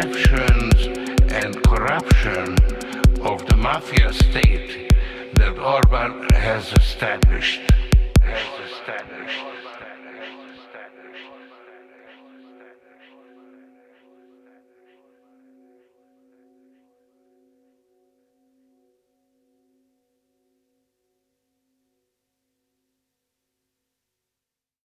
conceptions and corruption of the mafia state that Orban has established. Has established.